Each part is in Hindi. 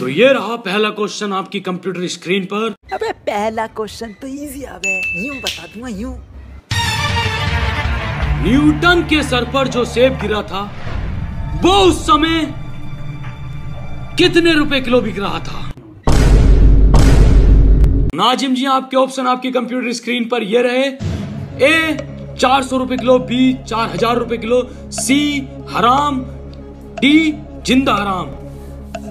तो ये रहा पहला क्वेश्चन आपकी कंप्यूटर स्क्रीन पर। अबे पहला क्वेश्चन तो इजी अबे। यूँ बता दूँगा यूँ। न्यूटन के सर पर जो सेब गिरा था वो उस समय कितने रुपए किलो बिक रहा था? नाजिम जी आपके ऑप्शन आपकी कंप्यूटर स्क्रीन पर ये रहे। ए चार सौ रुपए किलो बी चार हज़ार रुपए किलो सी हराम डी ज़िंदा हराम।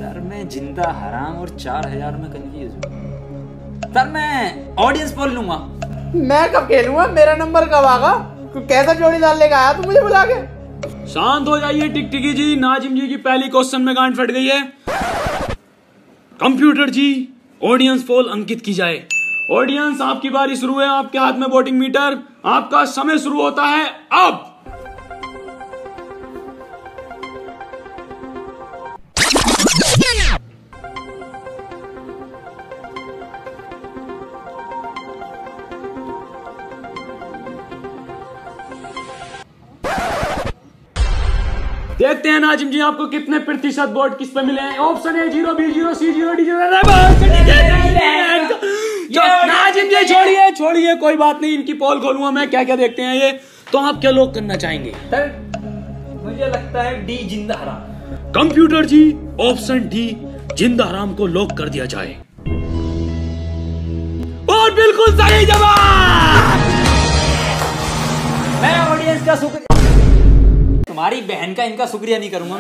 सर मैं ज़िंदा हराम और चार हज़ार में कंफ्यूज हूँ सर मैं ऑडियंस पोल लूँगा। मैं कब खेलूँगा? मेरा नंबर कब आगा? तू कैसा जोड़ीदार लेकर आया तू मुझे बुला के? शांत हो जाइए टिकटिकी जी। नाजिम जी की पहली क्वेश्चन में गांड फट गई है। कंप्यूटर जी ऑडियंस पोल अंकित की जाए। ऑडियंस आपकी बारी शुरू है। आपके हाथ में वोटिंग मीटर आपका समय शुरू होता है अब। देखते हैं नाजिम जी आपको कितने प्रतिशत वोट किस पे मिले हैं? ऑप्शन है zero B zero C zero D zero Nazim ji छोड़िए छोड़िए कोई बात नहीं इनकी पोल खोलूँगा मैं क्या क्या देखते हैं ये? तो आप क्या लोग करना चाहेंगे? सर मुझे लगता है डी ज़िंदा हराम। कंप्यूटर जी ऑप्शन डी ज़िंदा हराम को लॉक कर दिया जाए। और बिल्कुल सही जवाब! मैं ऑडियंस का शुक्रिया। तुम्हारी बहन का इनका शुक्रिया नहीं करूँगा।